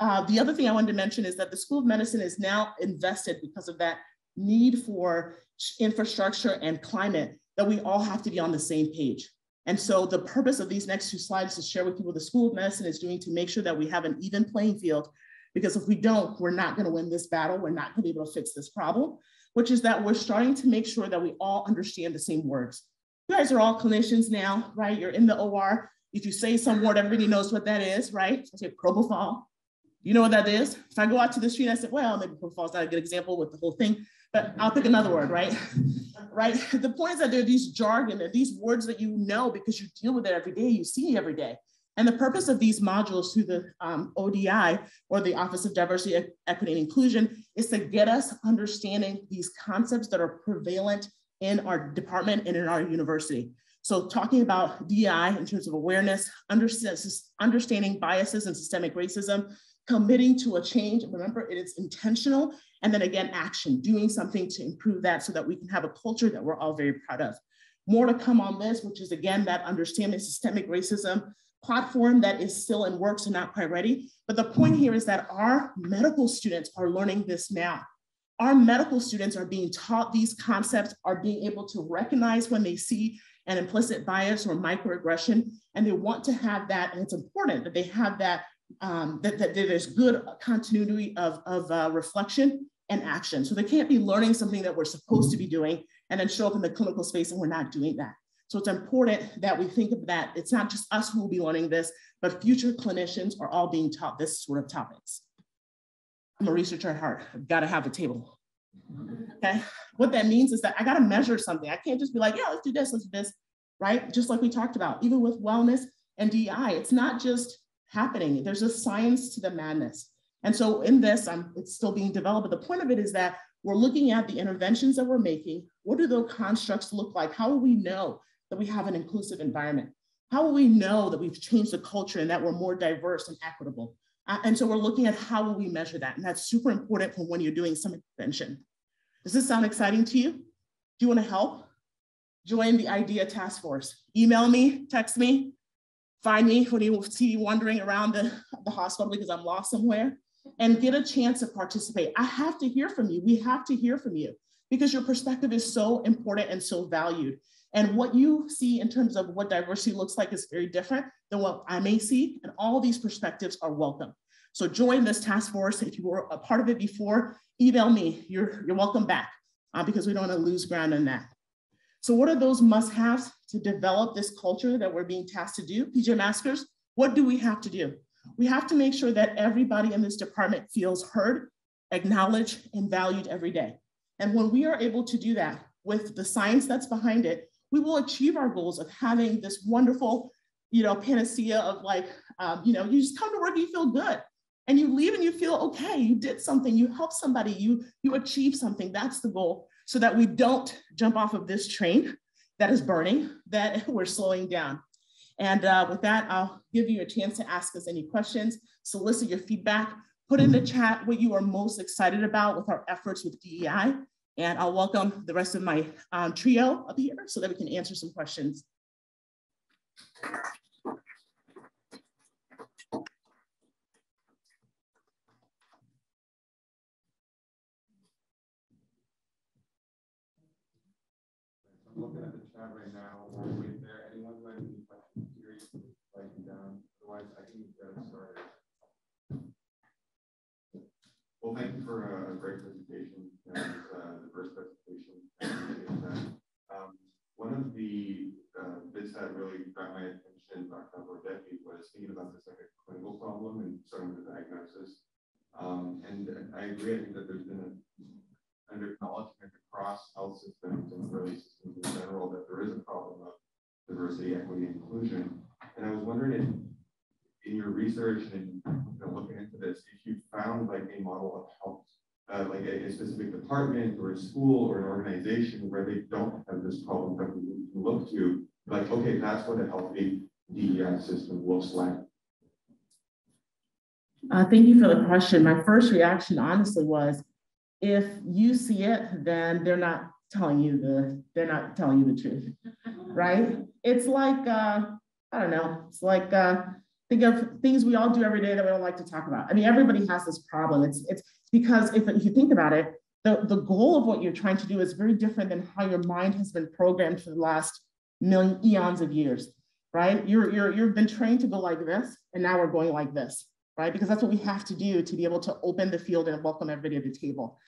uh, the other thing I wanted to mention is that the School of Medicine is now invested because of that need for infrastructure and climate that we all have to be on the same page. And so the purpose of these next two slides is to share with you what the School of Medicine is doing to make sure that we have an even playing field, because if we don't, we're not gonna win this battle. We're not gonna be able to fix this problem. which is that we're starting to make sure that we all understand the same words. You guys are all clinicians now, right? You're in the OR. If you say some word, everybody knows what that is, right? I say propofol. You know what that is? If I go out to the street I say, well, maybe propofol is not a good example with the whole thing, but I'll pick another word, right? right? The point is that there are these jargon and these words that you know because you deal with it every day, you see every day. And the purpose of these modules through the um, ODI or the Office of Diversity, Equity, and Inclusion is to get us understanding these concepts that are prevalent in our department and in our university. So talking about DEI in terms of awareness, understanding biases and systemic racism, committing to a change. Remember, it is intentional. And then again, action, doing something to improve that so that we can have a culture that we're all very proud of. More to come on this, which is again, that understanding systemic racism platform that is still in works and not quite ready. But the point here is that our medical students are learning this now. Our medical students are being taught these concepts, are being able to recognize when they see an implicit bias or microaggression, and they want to have that, and it's important that they have that um, that, that, there's good continuity of, of uh, reflection and action. So they can't be learning something that we're supposed to be doing and then show up in the clinical space and we're not doing that. So it's important that we think of that. It's not just us who will be learning this, but future clinicians are all being taught this sort of topics. I'm a researcher at heart. I've got to have a table. Okay. What that means is that I got to measure something. I can't just be like, yeah, let's do this, let's do this, right? Just like we talked about, even with wellness and DI, it's not just happening. There's a science to the madness. And so in this, I'm, it's still being developed, but the point of it is that we're looking at the interventions that we're making. What do those constructs look like? How will we know that we have an inclusive environment? How will we know that we've changed the culture and that we're more diverse and equitable? Uh, and so we're looking at how will we measure that? And that's super important for when you're doing some intervention. Does this sound exciting to you? Do you wanna help? Join the IDEA task force. Email me, text me, find me when you see me wandering around the, the hospital because I'm lost somewhere and get a chance to participate. I have to hear from you. We have to hear from you because your perspective is so important and so valued. And what you see in terms of what diversity looks like is very different than what I may see. And all these perspectives are welcome. So join this task force. If you were a part of it before, email me. You're, you're welcome back uh, because we don't want to lose ground on that. So what are those must-haves to develop this culture that we're being tasked to do? PJ Maskers, what do we have to do? We have to make sure that everybody in this department feels heard, acknowledged, and valued every day. And when we are able to do that with the science that's behind it, we will achieve our goals of having this wonderful, you know, panacea of like, um, you know, you just come to work, you feel good. And you leave and you feel okay, you did something, you helped somebody, you, you achieved something. That's the goal so that we don't jump off of this train that is burning, that we're slowing down. And uh, with that, I'll give you a chance to ask us any questions, solicit your feedback, put in the chat what you are most excited about with our efforts with DEI. And I'll welcome the rest of my um, trio up here so that we can answer some questions. I'm looking at the chat right now. We'll wait there. Anyone who has any questions here, write them down. Otherwise, I can get started. Well, thank you for a great presentation and uh, the first presentation. Um, one of the uh, bits that really got my attention about a decades was thinking about this like a clinical problem and starting with the diagnosis. Um, and I agree. I think that there's been a under acknowledgement across health systems and really systems in general that there is a problem of diversity, equity, and inclusion. And I was wondering if in your research and you know, looking into this, if you found like a model of health, uh, like a, a, specific department or a school or an organization where they don't have this problem that we can look to, like, okay, that's what a healthy DEI system looks like. Uh, thank you for the question. My first reaction, honestly, was if you see it, then they're not telling you the they're not telling you the truth, right? It's like uh, I don't know. It's like uh, think of things we all do every day that we don't like to talk about. I mean, everybody has this problem. It's it's because if, you think about it, the, the goal of what you're trying to do is very different than how your mind has been programmed for the last million eons of years, right? You're, you're, you've been trained to go like this, and now we're going like this right? Because that's what we have to do to be able to open the field and welcome everybody to the table.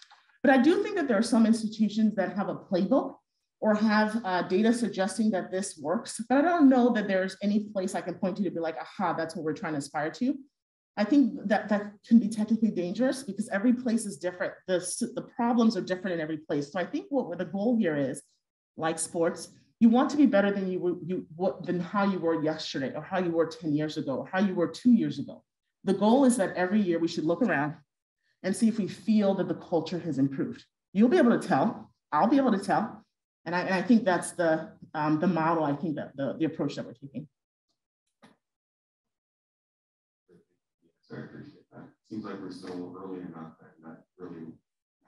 But I do think that there are some institutions that have a playbook or have uh, data suggesting that this works, but I don't know that there's any place I can point to to be like, aha, that's what we're trying to aspire to. I think that that can be technically dangerous because every place is different. The, the problems are different in every place. So I think what, what the goal here is, like sports, you want to be better than you, you what, than how you were yesterday or how you were 10 years ago or how you were two years ago. The goal is that every year we should look around and see if we feel that the culture has improved. You'll be able to tell. I'll be able to tell. And I, and I think that's the, um, the model, I think that the, the approach that we're taking. So I appreciate that. Seems like we're still early enough and not really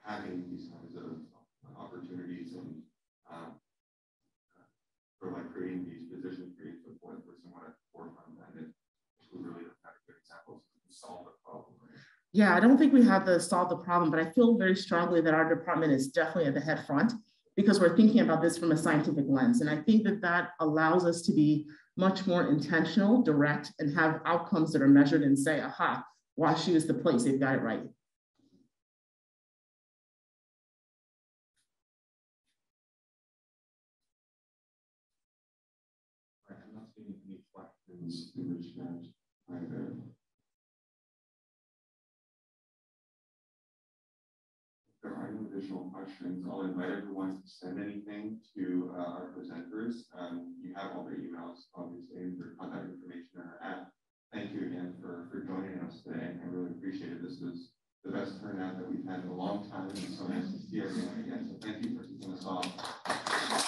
having these kinds of opportunities and um, for like creating these positions creates a point for someone at the forefront and it, we really don't have good examples to solve the problem. Yeah, I don't think we have to solve the problem, but I feel very strongly that our department is definitely at the head front because we're thinking about this from a scientific lens. And I think that that allows us to be much more intentional, direct, and have outcomes that are measured and say, aha, WashU is the place, they've got it right. I'm not seeing any questions in the chat either. there are no additional questions, I'll invite everyone to send anything to uh, our presenters. Um, you have all their emails, obviously, and their contact information in our app thank you again for, for joining us today. I really appreciate it. This was the best turnout that we've had in a long time, and it's so nice to see everyone again. So thank you for kicking us off.